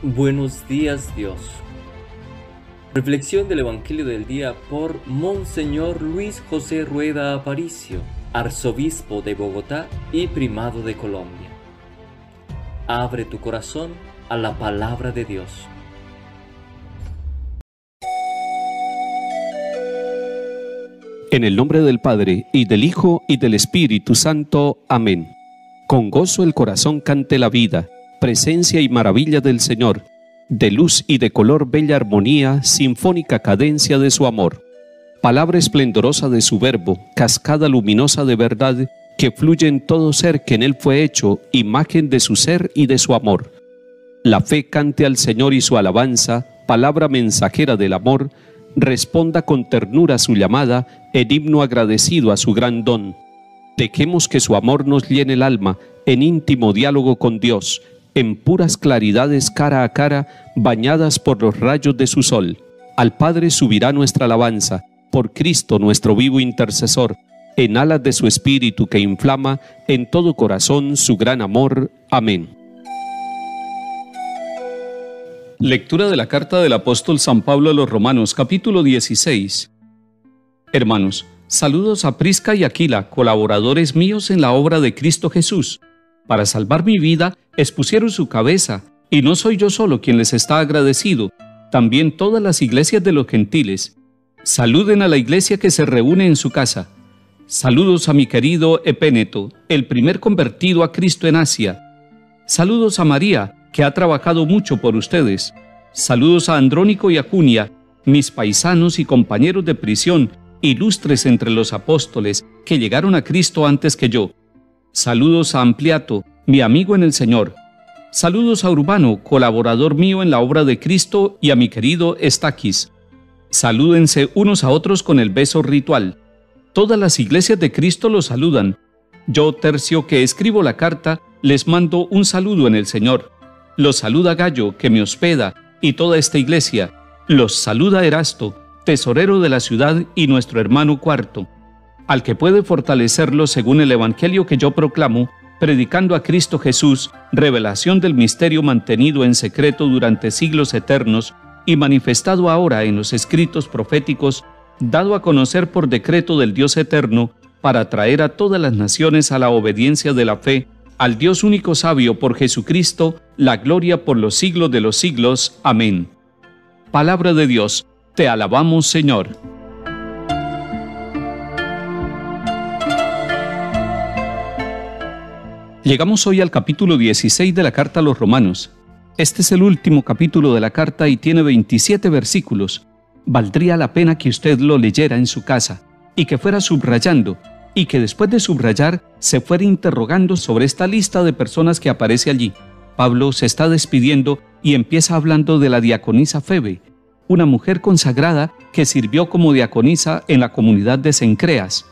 Buenos días Dios. Reflexión del Evangelio del día por Monseñor Luis José Rueda Aparicio, arzobispo de Bogotá y primado de Colombia. Abre tu corazón a la palabra de Dios. En el nombre del Padre, y del Hijo, y del Espíritu Santo. Amén. Con gozo el corazón cante la vida presencia y maravilla del Señor, de luz y de color bella armonía, sinfónica cadencia de su amor, palabra esplendorosa de su verbo, cascada luminosa de verdad, que fluye en todo ser que en él fue hecho, imagen de su ser y de su amor. La fe cante al Señor y su alabanza, palabra mensajera del amor, responda con ternura su llamada, en himno agradecido a su gran don. Dejemos que su amor nos llene el alma en íntimo diálogo con Dios, en puras claridades cara a cara, bañadas por los rayos de su sol. Al Padre subirá nuestra alabanza, por Cristo nuestro vivo intercesor, en alas de su espíritu que inflama en todo corazón su gran amor. Amén. Lectura de la carta del apóstol San Pablo a los Romanos, capítulo 16. Hermanos, saludos a Prisca y Aquila, colaboradores míos en la obra de Cristo Jesús para salvar mi vida, expusieron su cabeza, y no soy yo solo quien les está agradecido, también todas las iglesias de los gentiles. Saluden a la iglesia que se reúne en su casa. Saludos a mi querido Epéneto, el primer convertido a Cristo en Asia. Saludos a María, que ha trabajado mucho por ustedes. Saludos a Andrónico y Acunia, mis paisanos y compañeros de prisión, ilustres entre los apóstoles, que llegaron a Cristo antes que yo. Saludos a Ampliato, mi amigo en el Señor. Saludos a Urbano, colaborador mío en la obra de Cristo, y a mi querido Estaquis. Salúdense unos a otros con el beso ritual. Todas las iglesias de Cristo los saludan. Yo, Tercio, que escribo la carta, les mando un saludo en el Señor. Los saluda Gallo, que me hospeda, y toda esta iglesia. Los saluda Erasto, tesorero de la ciudad y nuestro hermano cuarto al que puede fortalecerlo según el Evangelio que yo proclamo, predicando a Cristo Jesús, revelación del misterio mantenido en secreto durante siglos eternos y manifestado ahora en los escritos proféticos, dado a conocer por decreto del Dios eterno, para traer a todas las naciones a la obediencia de la fe, al Dios único sabio por Jesucristo, la gloria por los siglos de los siglos. Amén. Palabra de Dios, te alabamos Señor. Llegamos hoy al capítulo 16 de la carta a los romanos. Este es el último capítulo de la carta y tiene 27 versículos. Valdría la pena que usted lo leyera en su casa y que fuera subrayando y que después de subrayar se fuera interrogando sobre esta lista de personas que aparece allí. Pablo se está despidiendo y empieza hablando de la diaconisa Febe, una mujer consagrada que sirvió como diaconisa en la comunidad de Sencreas.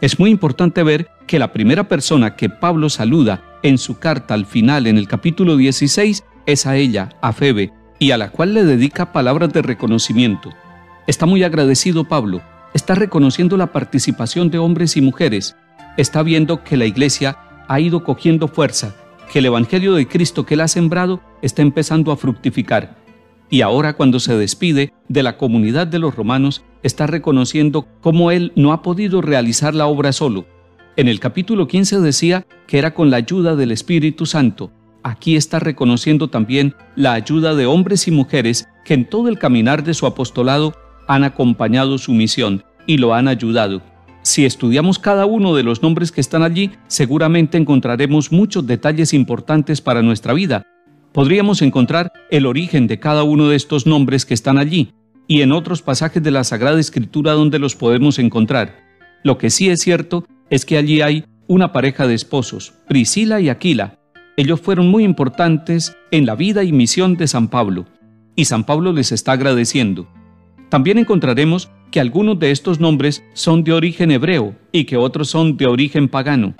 Es muy importante ver que la primera persona que Pablo saluda en su carta al final en el capítulo 16 es a ella, a Febe, y a la cual le dedica palabras de reconocimiento. Está muy agradecido Pablo, está reconociendo la participación de hombres y mujeres, está viendo que la iglesia ha ido cogiendo fuerza, que el Evangelio de Cristo que él ha sembrado está empezando a fructificar y ahora cuando se despide de la comunidad de los romanos, está reconociendo cómo él no ha podido realizar la obra solo. En el capítulo 15 decía que era con la ayuda del Espíritu Santo. Aquí está reconociendo también la ayuda de hombres y mujeres que en todo el caminar de su apostolado han acompañado su misión y lo han ayudado. Si estudiamos cada uno de los nombres que están allí, seguramente encontraremos muchos detalles importantes para nuestra vida, podríamos encontrar el origen de cada uno de estos nombres que están allí y en otros pasajes de la Sagrada Escritura donde los podemos encontrar. Lo que sí es cierto es que allí hay una pareja de esposos, Priscila y Aquila. Ellos fueron muy importantes en la vida y misión de San Pablo, y San Pablo les está agradeciendo. También encontraremos que algunos de estos nombres son de origen hebreo y que otros son de origen pagano.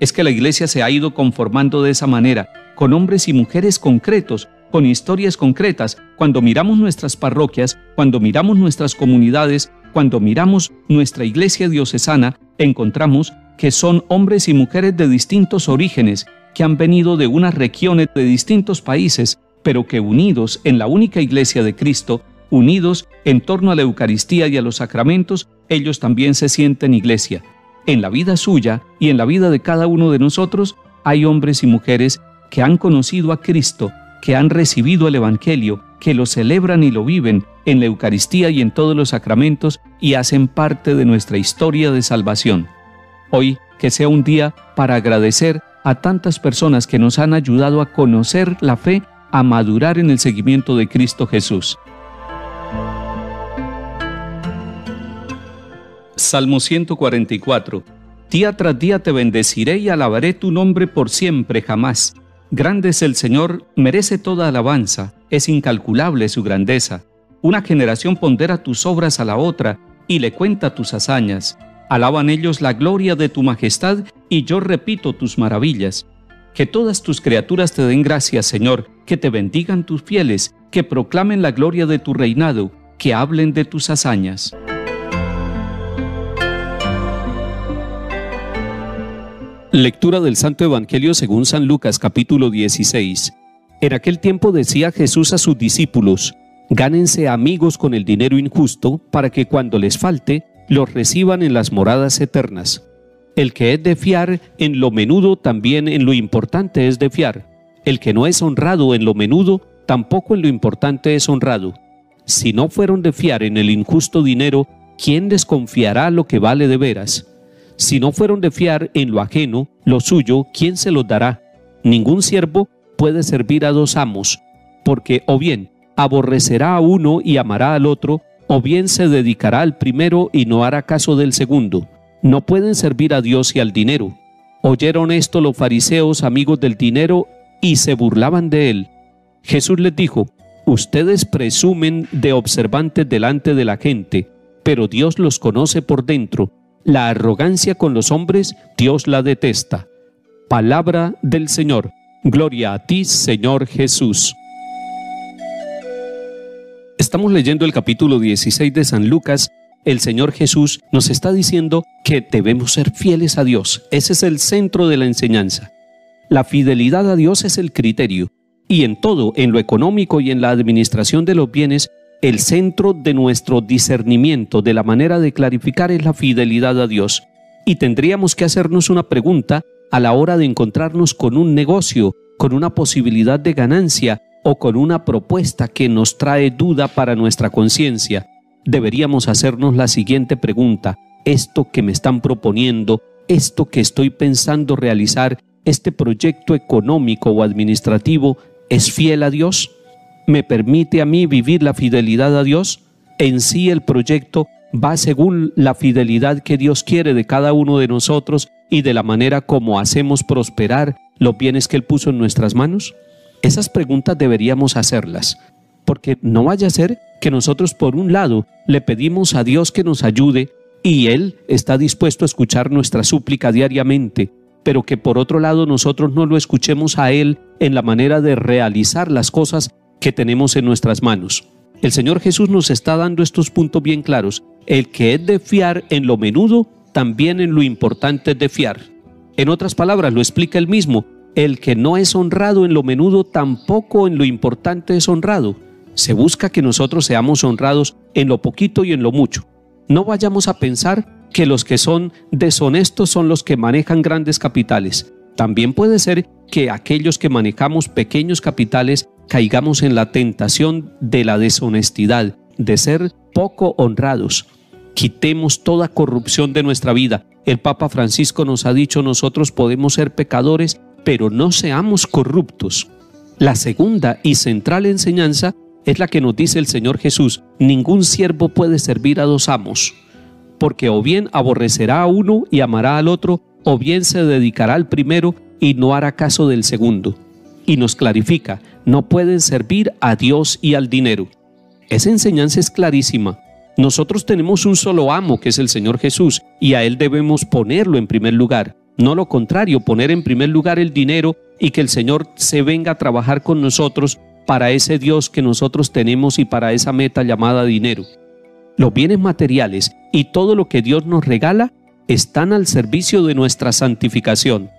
Es que la iglesia se ha ido conformando de esa manera, con hombres y mujeres concretos, con historias concretas, cuando miramos nuestras parroquias, cuando miramos nuestras comunidades, cuando miramos nuestra iglesia diocesana, encontramos que son hombres y mujeres de distintos orígenes, que han venido de unas regiones de distintos países, pero que unidos en la única iglesia de Cristo, unidos en torno a la Eucaristía y a los sacramentos, ellos también se sienten iglesia. En la vida suya y en la vida de cada uno de nosotros hay hombres y mujeres que han conocido a Cristo, que han recibido el Evangelio, que lo celebran y lo viven en la Eucaristía y en todos los sacramentos y hacen parte de nuestra historia de salvación. Hoy que sea un día para agradecer a tantas personas que nos han ayudado a conocer la fe, a madurar en el seguimiento de Cristo Jesús. Salmo 144. Día tras día te bendeciré y alabaré tu nombre por siempre jamás. Grande es el Señor, merece toda alabanza, es incalculable su grandeza. Una generación pondera tus obras a la otra y le cuenta tus hazañas. Alaban ellos la gloria de tu majestad y yo repito tus maravillas. Que todas tus criaturas te den gracias, Señor, que te bendigan tus fieles, que proclamen la gloria de tu reinado, que hablen de tus hazañas. Lectura del Santo Evangelio según San Lucas capítulo 16. En aquel tiempo decía Jesús a sus discípulos, Gánense amigos con el dinero injusto para que cuando les falte, los reciban en las moradas eternas. El que es de fiar en lo menudo también en lo importante es de fiar. El que no es honrado en lo menudo tampoco en lo importante es honrado. Si no fueron de fiar en el injusto dinero, ¿quién desconfiará lo que vale de veras? Si no fueron de fiar en lo ajeno, lo suyo, ¿quién se los dará? Ningún siervo puede servir a dos amos, porque o bien aborrecerá a uno y amará al otro, o bien se dedicará al primero y no hará caso del segundo. No pueden servir a Dios y al dinero. Oyeron esto los fariseos amigos del dinero y se burlaban de él. Jesús les dijo, Ustedes presumen de observantes delante de la gente, pero Dios los conoce por dentro la arrogancia con los hombres, Dios la detesta. Palabra del Señor. Gloria a ti, Señor Jesús. Estamos leyendo el capítulo 16 de San Lucas. El Señor Jesús nos está diciendo que debemos ser fieles a Dios. Ese es el centro de la enseñanza. La fidelidad a Dios es el criterio. Y en todo, en lo económico y en la administración de los bienes, el centro de nuestro discernimiento, de la manera de clarificar es la fidelidad a Dios. Y tendríamos que hacernos una pregunta a la hora de encontrarnos con un negocio, con una posibilidad de ganancia o con una propuesta que nos trae duda para nuestra conciencia. Deberíamos hacernos la siguiente pregunta. ¿Esto que me están proponiendo, esto que estoy pensando realizar, este proyecto económico o administrativo, es fiel a Dios? Me permite a mí vivir la fidelidad a Dios, en sí el proyecto va según la fidelidad que Dios quiere de cada uno de nosotros y de la manera como hacemos prosperar los bienes que Él puso en nuestras manos? Esas preguntas deberíamos hacerlas, porque no vaya a ser que nosotros por un lado le pedimos a Dios que nos ayude y Él está dispuesto a escuchar nuestra súplica diariamente, pero que por otro lado nosotros no lo escuchemos a Él en la manera de realizar las cosas que tenemos en nuestras manos. El Señor Jesús nos está dando estos puntos bien claros. El que es de fiar en lo menudo, también en lo importante es de fiar. En otras palabras, lo explica él mismo. El que no es honrado en lo menudo, tampoco en lo importante es honrado. Se busca que nosotros seamos honrados en lo poquito y en lo mucho. No vayamos a pensar que los que son deshonestos son los que manejan grandes capitales. También puede ser que aquellos que manejamos pequeños capitales caigamos en la tentación de la deshonestidad, de ser poco honrados. Quitemos toda corrupción de nuestra vida. El Papa Francisco nos ha dicho nosotros podemos ser pecadores, pero no seamos corruptos. La segunda y central enseñanza es la que nos dice el Señor Jesús. Ningún siervo puede servir a dos amos, porque o bien aborrecerá a uno y amará al otro, o bien se dedicará al primero y no hará caso del segundo. Y nos clarifica, no pueden servir a Dios y al dinero. Esa enseñanza es clarísima. Nosotros tenemos un solo amo, que es el Señor Jesús, y a Él debemos ponerlo en primer lugar. No lo contrario, poner en primer lugar el dinero y que el Señor se venga a trabajar con nosotros para ese Dios que nosotros tenemos y para esa meta llamada dinero. Los bienes materiales y todo lo que Dios nos regala están al servicio de nuestra santificación,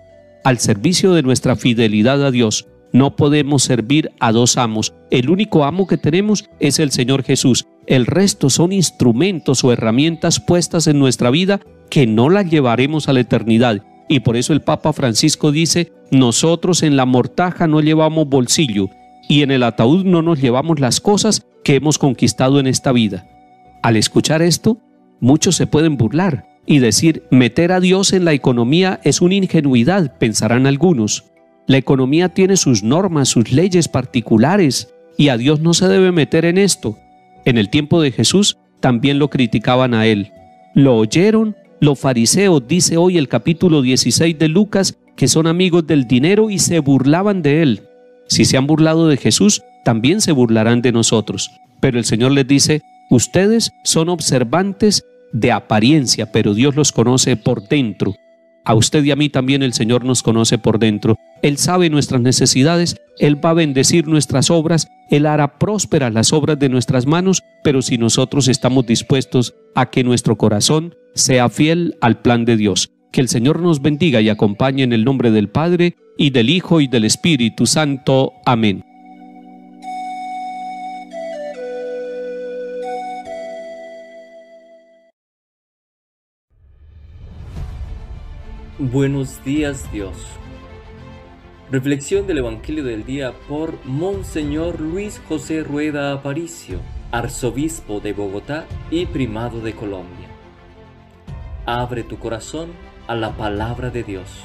al servicio de nuestra fidelidad a Dios, No podemos servir a dos amos. El único amo que tenemos es el Señor Jesús. El resto son instrumentos o herramientas puestas en nuestra vida que no las llevaremos a la eternidad. Y por eso el Papa Francisco dice, nosotros en la mortaja no llevamos bolsillo y en el ataúd no nos llevamos las cosas que hemos conquistado en esta vida. Al escuchar esto, muchos se pueden burlar y decir, meter a Dios en la economía es una ingenuidad, pensarán algunos. La economía tiene sus normas, sus leyes particulares, y a Dios no se debe meter en esto. En el tiempo de Jesús también lo criticaban a él. Lo oyeron los fariseos, dice hoy el capítulo 16 de Lucas, que son amigos del dinero y se burlaban de él. Si se han burlado de Jesús, también se burlarán de nosotros. Pero el Señor les dice, ustedes son observantes de apariencia, pero Dios los conoce por dentro. A usted y a mí también el Señor nos conoce por dentro. Él sabe nuestras necesidades, Él va a bendecir nuestras obras, Él hará prósperas las obras de nuestras manos, pero si nosotros estamos dispuestos a que nuestro corazón sea fiel al plan de Dios. Que el Señor nos bendiga y acompañe en el nombre del Padre, y del Hijo, y del Espíritu Santo. Amén. Buenos días Dios. Reflexión del Evangelio del día por Monseñor Luis José Rueda Aparicio, arzobispo de Bogotá y primado de Colombia. Abre tu corazón a la palabra de Dios.